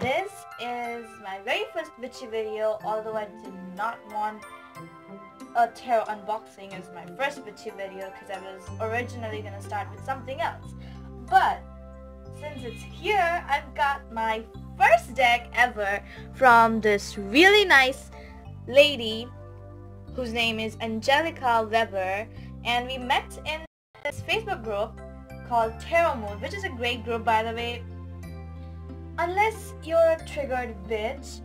This is my very first Witchy video, although I did not want a tarot unboxing as my first Witchy video because I was originally going to start with something else. But since it's here, I've got my first deck ever from this really nice lady whose name is Angelica Weber and we met in this Facebook group called Tarot Mood which is a great group by the way. Unless you're a triggered bitch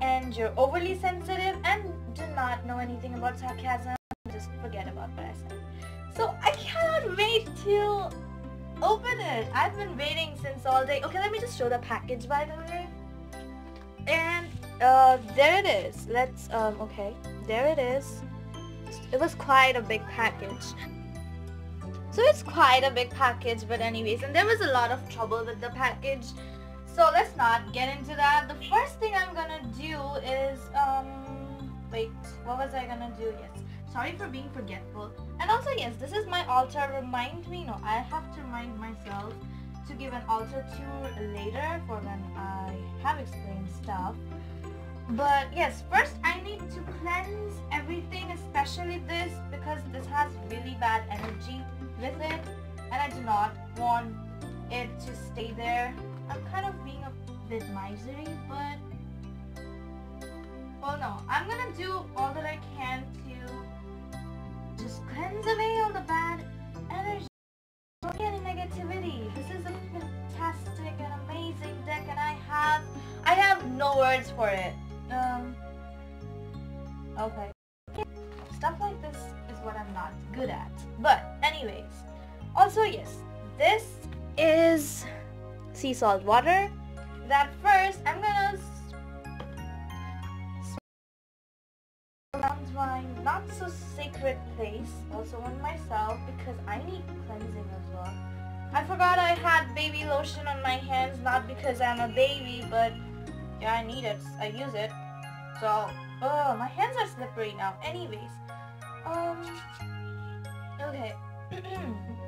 and you're overly sensitive and do not know anything about sarcasm, just forget about what I said. So I cannot wait to open it. I've been waiting since all day. Okay, let me just show the package by the way. And uh, there it is. Let's, um, okay, there it is. It was quite a big package. So it's quite a big package, but anyways, and there was a lot of trouble with the package. So let's not get into that. The first thing I'm gonna do is, um, wait, what was I gonna do? Yes, sorry for being forgetful. And also, yes, this is my altar. Remind me, no, I have to remind myself to give an altar tour later for when I have explained stuff. But yes, first I need to cleanse everything, especially this, because this has really bad energy with it. And I do not want it to stay there I'm kind of being a bit misery, but well no, I'm gonna do all that I can to just cleanse away all the bad energy, any negativity. This is a fantastic and amazing deck, and I have I have no words for it. Um. Okay. Stuff like this is what I'm not good at. But anyways, also yes, this is sea salt water. That first, I'm gonna around my not so sacred place, also on myself, because I need cleansing as well. I forgot I had baby lotion on my hands, not because I'm a baby, but yeah, I need it. I use it. So, oh, my hands are slippery now. Anyways, um, okay.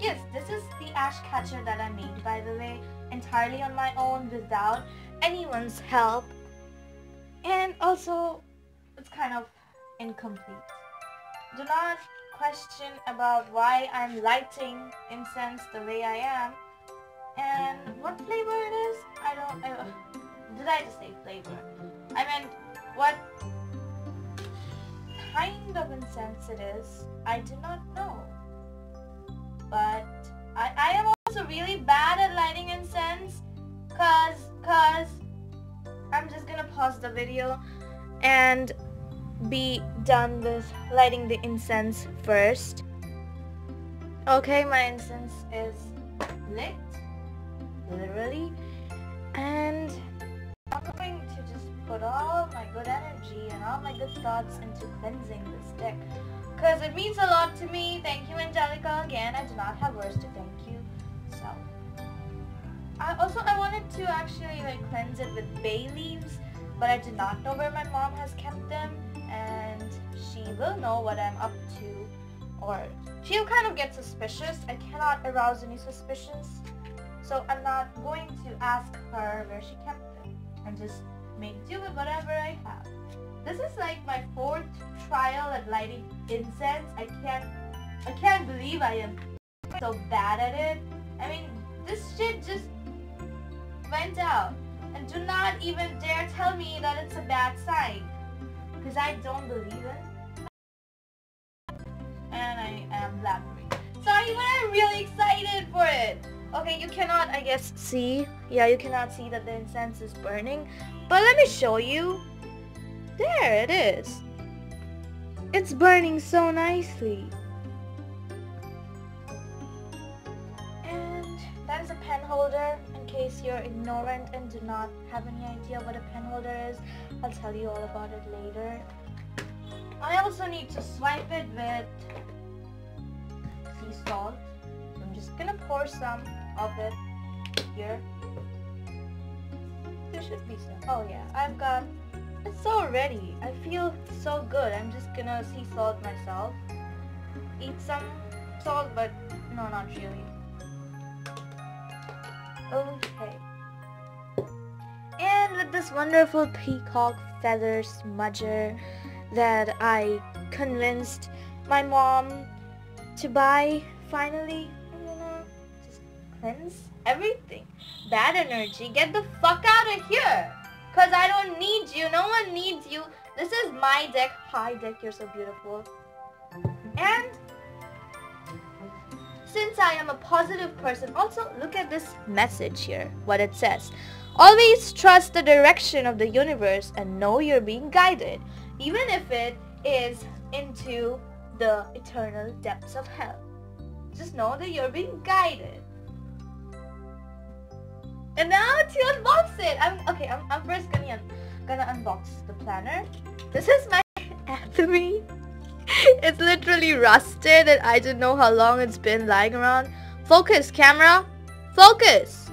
yes, this is the ash catcher that I made, by the way entirely on my own without anyone's help. And also, it's kind of incomplete. Do not question about why I'm lighting incense the way I am. And what flavor it is? I don't... Uh, did I just say flavor? I meant what kind of incense it is. I do not know. But I, I am also really bad at lighting incense cause cause I'm just gonna pause the video and be done with lighting the incense first. Okay, my incense is lit, literally, and I'm going to just put all my good energy and all my good thoughts into cleansing this deck. Because it means a lot to me. Thank you, Angelica, again. I do not have words to thank you. I also, I wanted to actually like cleanse it with bay leaves, but I did not know where my mom has kept them. And she will know what I'm up to. Or she'll kind of get suspicious. I cannot arouse any suspicions. So I'm not going to ask her where she kept them. And just make do with whatever I have. This is like my fourth trial at lighting incense. I can't, I can't believe I am so bad at it. I mean, this shit just went out. And do not even dare tell me that it's a bad sign. Because I don't believe it. And I am laughing. Sorry, but I'm really excited for it. Okay, you cannot, I guess, see. Yeah, you cannot see that the incense is burning. But let me show you. There it is. It's burning so nicely. Case you're ignorant and do not have any idea what a pen holder is. I'll tell you all about it later. I also need to swipe it with sea salt. I'm just gonna pour some of it here. There should be some. Oh yeah, I've got it's so ready. I feel so good. I'm just gonna sea salt myself. Eat some salt, but no, not really. Okay. And with this wonderful peacock feather smudger that I convinced my mom to buy finally. You know, just cleanse everything. Bad energy, get the fuck out of here. Cause I don't need you. No one needs you. This is my deck. Hi deck, you're so beautiful. And since I am a positive person, also look at this message here, what it says. Always trust the direction of the universe and know you're being guided, even if it is into the eternal depths of hell. Just know that you're being guided. And now to unbox it. I'm okay. I'm, I'm first gonna gonna unbox the planner. This is my Anthony. it's literally rusted and I don't know how long it's been lying around. Focus, camera. Focus.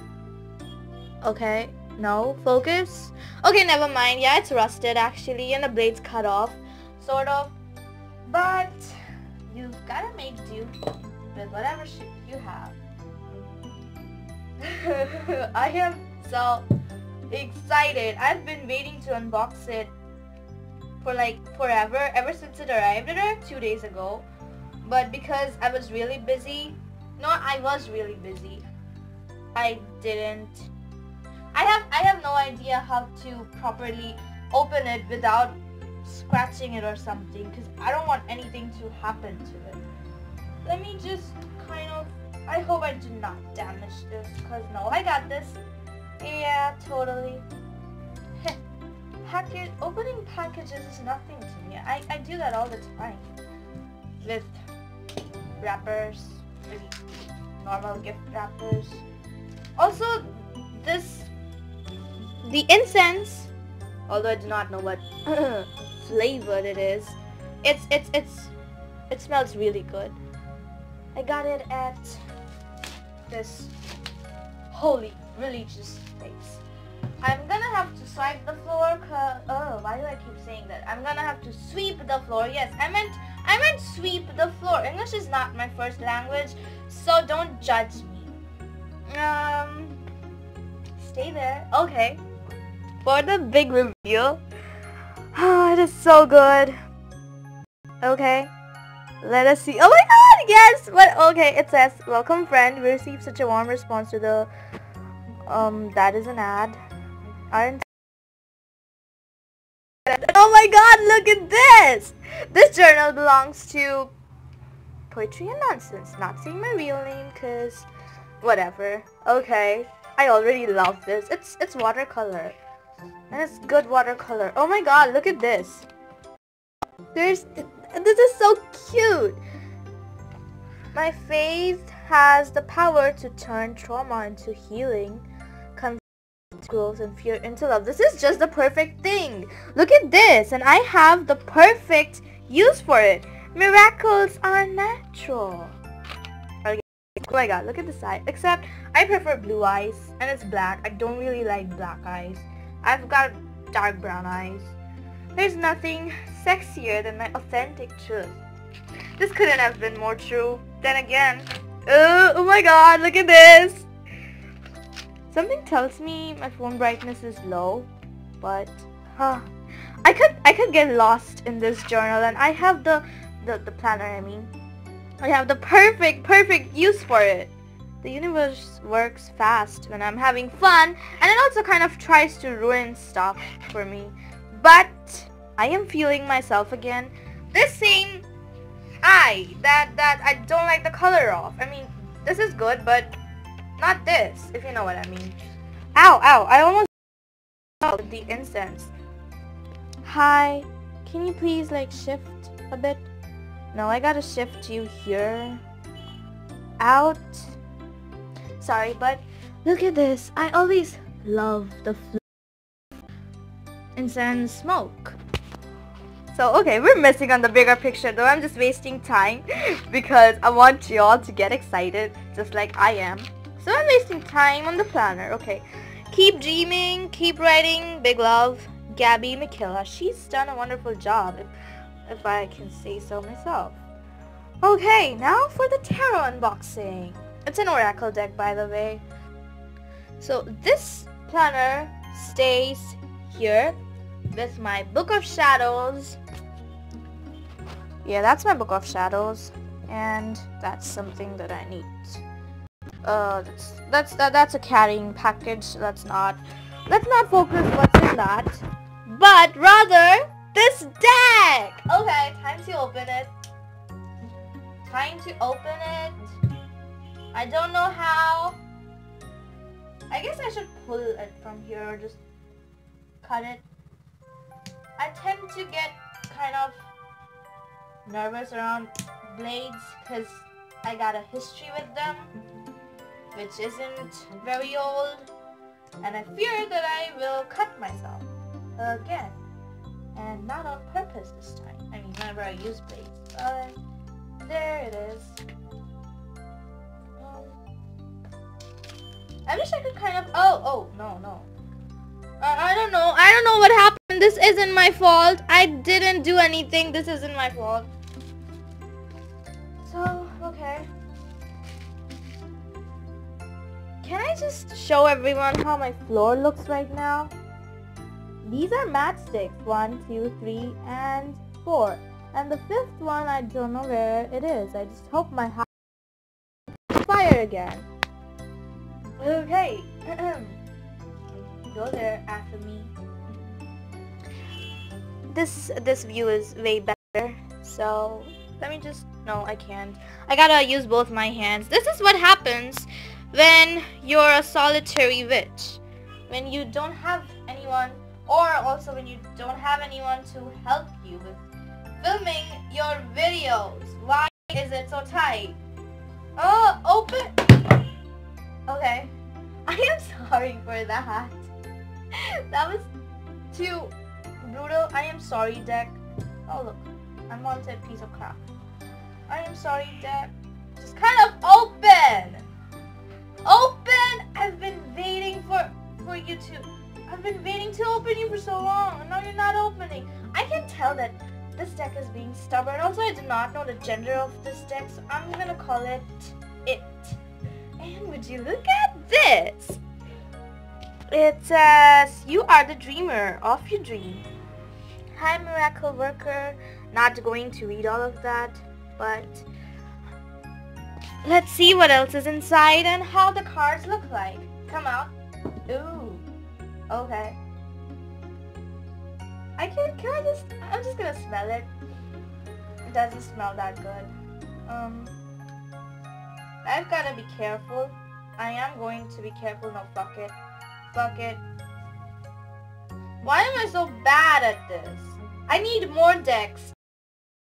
Okay. No. Focus. Okay, never mind. Yeah, it's rusted actually and the blade's cut off. Sort of. But you've gotta make do with whatever shit you have. I am so excited. I've been waiting to unbox it for like forever, ever since it arrived. It arrived two days ago. But because I was really busy, no, I was really busy. I didn't. I have I have no idea how to properly open it without scratching it or something because I don't want anything to happen to it. Let me just kind of I hope I do not damage this, because no, I got this. Yeah, totally. Package, opening packages is nothing to me. I, I do that all the time. With wrappers, with normal gift wrappers. Also, this, the incense, although I do not know what flavor it is, it's, it's, it's, it smells really good. I got it at this holy religious place. I'm gonna have to swipe the floor oh, why do I keep saying that? I'm gonna have to sweep the floor. Yes, I meant, I meant sweep the floor. English is not my first language, so don't judge me. Um, stay there. Okay. For the big reveal. Oh, it is so good. Okay. Let us see. Oh my god, yes! But okay, it says, Welcome friend, we received such a warm response to the... Um, that is an ad. Aren't... Oh my god, look at this! This journal belongs to... Poetry and Nonsense. Not saying my real name, cause... Whatever. Okay. I already love this. It's, it's watercolor. And it's good watercolor. Oh my god, look at this. There's this is so cute. My faith has the power to turn trauma into healing, growth and fear into love. This is just the perfect thing. Look at this, and I have the perfect use for it. Miracles are natural. Okay. Oh my god, look at the side. Except, I prefer blue eyes, and it's black. I don't really like black eyes. I've got dark brown eyes. There's nothing sexier than my authentic truth. This couldn't have been more true. Then again, oh, oh my god, look at this! Something tells me my phone brightness is low, but huh, I could I could get lost in this journal, and I have the the, the planner. I mean, I have the perfect perfect use for it. The universe works fast when I'm having fun, and it also kind of tries to ruin stuff for me. But I am feeling myself again. This same eye that that I don't like the color of. I mean, this is good, but not this, if you know what I mean. Ow, ow, I almost with the incense. Hi, can you please like shift a bit? No, I gotta shift you here. Out. Sorry, but look at this. I always love the incense smoke. So, okay, we're missing on the bigger picture though. I'm just wasting time because I want y'all to get excited just like I am. So I'm wasting time on the planner. Okay, keep dreaming, keep writing. Big love, Gabby McKilla. She's done a wonderful job, if, if I can say so myself. Okay, now for the tarot unboxing. It's an oracle deck, by the way. So this planner stays here with my Book of Shadows. Yeah, that's my Book of Shadows. And that's something that I need. Uh, that's, that's, that, that's a carrying package. Let's not, let's not focus what's in that. But rather, this deck! Okay, time to open it. Time to open it. I don't know how. I guess I should pull it from here just cut it. I tend to get kind of nervous around blades because I got a history with them which isn't very old and I fear that I will cut myself again and not on purpose this time. I mean whenever I use blades. But there it is. Um, I wish I could kind of oh oh no no I don't know. I don't know what happened. This isn't my fault. I didn't do anything. This isn't my fault. Can I just show everyone how my floor looks right now? These are matchsticks. One, two, three, and four. And the fifth one, I don't know where it is. I just hope my house fire again. Okay. go there after me. This this view is way better. So let me just no I can't. I gotta use both my hands. This is what happens when you're a solitary witch. When you don't have anyone or also when you don't have anyone to help you with filming your videos. Why is it so tight? Oh, open. Okay. I am sorry for that. that was too brutal. I am sorry, deck. Oh, look. Unwanted piece of crap. I am sorry, deck. Just kind of open! Open! I've been waiting for, for you to... I've been waiting to open you for so long, and now you're not opening. I can tell that this deck is being stubborn. Also, I do not know the gender of this deck, so I'm gonna call it it. And would you look at this? It says, you are the dreamer of your dream. Hi, miracle worker. Not going to read all of that, but let's see what else is inside and how the cards look like. Come out. Ooh. Okay. I can, can I just, I'm just gonna smell it. It doesn't smell that good. Um, I've gotta be careful. I am going to be careful, no fuck it bucket. Why am I so bad at this? I need more decks.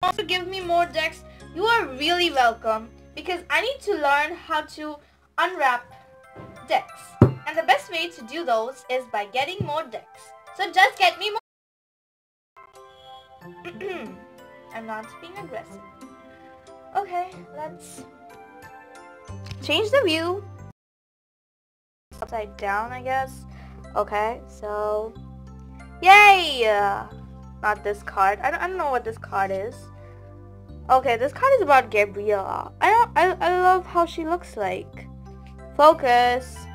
Also give me more decks. You are really welcome because I need to learn how to unwrap decks. And the best way to do those is by getting more decks. So just get me more. I'm not being aggressive. Okay, let's change the view upside down, I guess. Okay, so... Yay! Uh, not this card. I don't, I don't know what this card is. Okay, this card is about Gabriella. I I, I love how she looks like. Focus.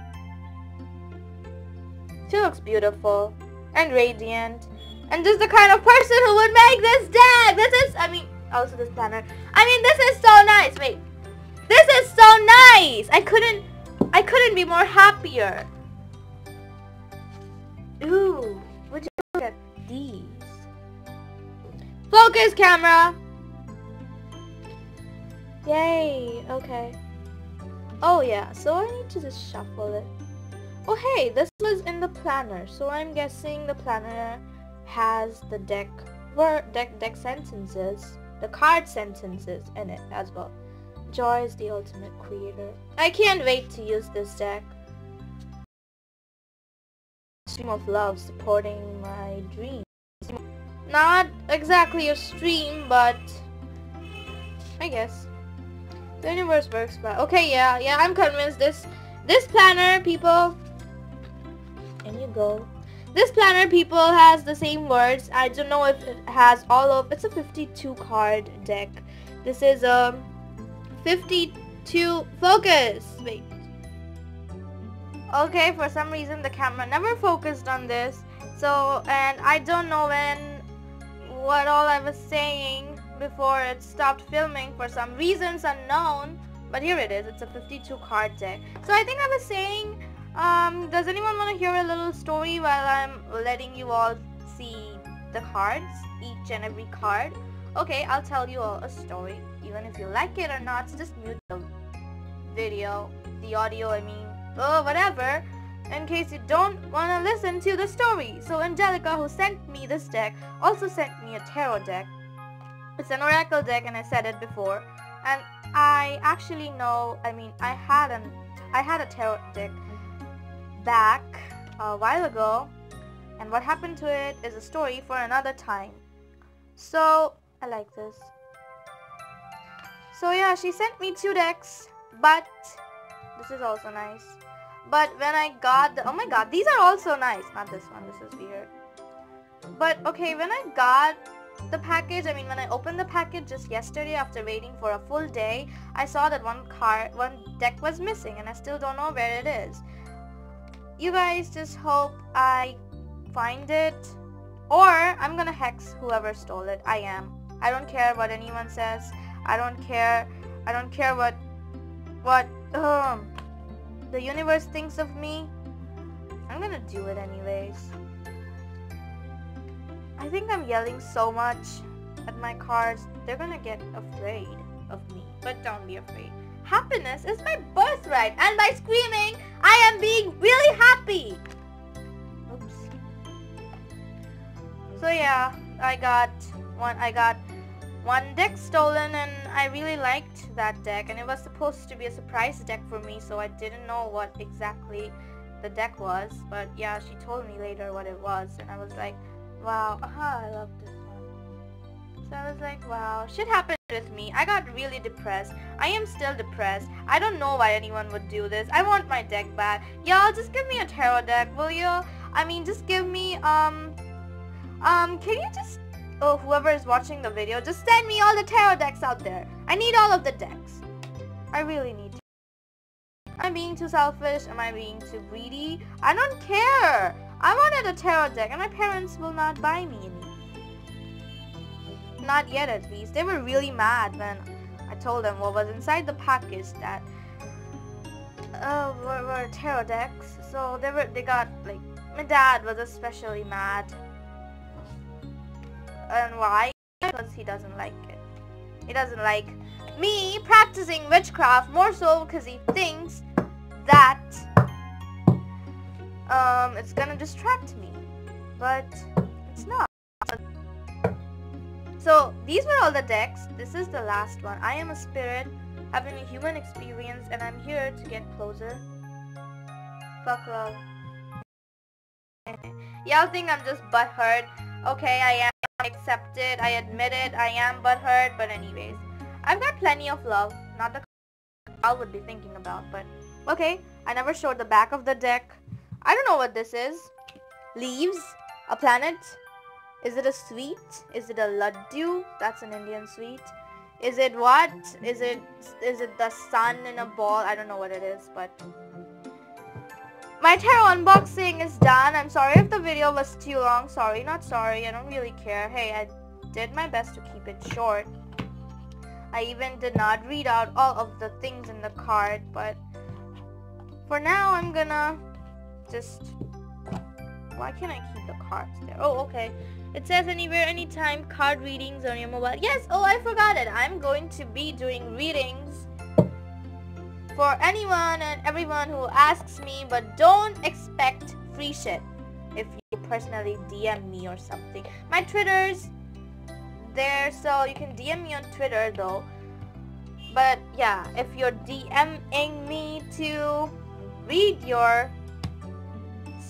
She looks beautiful and radiant. And just the kind of person who would make this deck. This is, I mean, oh, also this planner. I mean, this is so nice. Wait. This is so nice. I couldn't I couldn't be more happier. Ooh, would you look at these? Focus camera! Yay, okay. Oh yeah, so I need to just shuffle it. Oh hey, this was in the planner, so I'm guessing the planner has the deck, deck, deck sentences, the card sentences in it as well. Joy is the ultimate creator. I can't wait to use this deck. Stream of love supporting my dreams. Not exactly a stream, but I guess. The universe works but okay, yeah, yeah, I'm convinced this this planner people and you go. This planner people has the same words. I don't know if it has all of it's a 52 card deck. This is a um 52 focus. Wait. Okay, for some reason the camera never focused on this. So, and I don't know when, what all I was saying before it stopped filming for some reasons unknown. But here it is, it's a 52 card deck. So I think I was saying, um, does anyone want to hear a little story while I'm letting you all see the cards, each and every card? Okay, I'll tell you all a story. Even if you like it or not, just mute the video, the audio I mean, oh whatever, in case you don't want to listen to the story. So Angelica, who sent me this deck, also sent me a tarot deck. It's an oracle deck and I said it before. And I actually know, I mean, I had an, I had a tarot deck back a while ago. And what happened to it is a story for another time. So, I like this. So yeah, she sent me two decks, but this is also nice. But when I got the, oh my god, these are also nice. Not this one, this is weird. But okay, when I got the package, I mean when I opened the package just yesterday after waiting for a full day, I saw that one card, one deck was missing and I still don't know where it is. You guys just hope I find it or I'm gonna hex whoever stole it. I am. I don't care what anyone says. I don't care. I don't care what what um the universe thinks of me. I'm gonna do it anyways. I think I'm yelling so much at my cars, they're gonna get afraid of me. But don't be afraid. Happiness is my birthright, and by screaming, I am being really happy. Oops. So yeah, I got one. I got one deck stolen, and I really liked that deck. And it was supposed to be a surprise deck for me, so I didn't know what exactly the deck was. But yeah, she told me later what it was, and I was like, Wow, aha, I love this one. So I was like, wow, shit happened with me. I got really depressed. I am still depressed. I don't know why anyone would do this. I want my deck back. Y'all, just give me a tarot deck, will you? I mean, just give me, um, um, can you just, oh, whoever is watching the video, just send me all the tarot decks out there. I need all of the decks. I really need to. Am I being too selfish? Am I being too greedy? I don't care. I wanted a tarot deck and my parents will not buy me any. Not yet at least. They were really mad when I told them what was inside the package that uh, were, were tarot decks. So they were they got like my dad was especially mad. And why? Because he doesn't like it. He doesn't like me practicing witchcraft more so because he thinks that um, it's gonna distract me. But it's not. So these were all the decks. This is the last one. I am a spirit having a human experience and I'm here to get closer. Fuck love. Y'all think I'm just butthurt. Okay, I am. I accept it. I admit it. I am butthurt. But anyways, I've got plenty of love. Not the I would be thinking about, but okay. I never showed the back of the deck. I don't know what this is. Leaves? A planet? Is it a sweet? Is it a laddu? That's an Indian sweet. Is it what? Is it is it the sun in a ball? I don't know what it is, but my tarot unboxing is done. I'm sorry if the video was too long. Sorry, not sorry. I don't really care. Hey, I did my best to keep it short. I even did not read out all of the things in the card, but for now I'm gonna just why can't I keep the cards there? Oh, okay. It says anywhere, anytime, card readings on your mobile. Yes, oh, I forgot it. I'm going to be doing readings for anyone and everyone who asks me, but don't expect free shit if you personally DM me or something. My Twitter's there, so you can DM me on Twitter, though. But, yeah, if you're DMing me to read your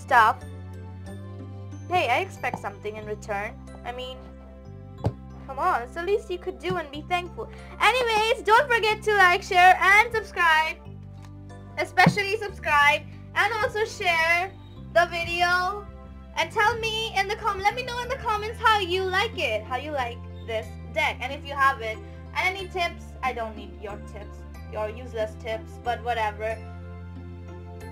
stuff, hey, I expect something in return. I mean, come on, it's the least you could do and be thankful. Anyways, don't forget to like, share, and subscribe. Especially subscribe and also share the video and tell me in the com let me know in the comments how you like it how you like this deck and if you have it and any tips I don't need your tips your useless tips but whatever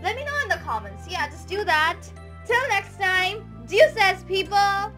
let me know in the comments. Yeah, just do that. Till next time, deuces people!